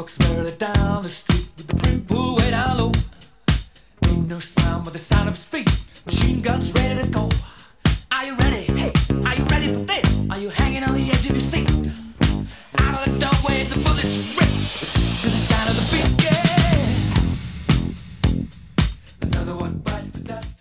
Steve walks barely down the street with the brim pool way down low. Ain't no sound but the sound of speed. Machine guns ready to go. Are you ready? Hey, are you ready for this? Are you hanging on the edge of your seat? Out of the doorway, the bullets rip to the sound of the beat. Yeah. Another one bites the dust.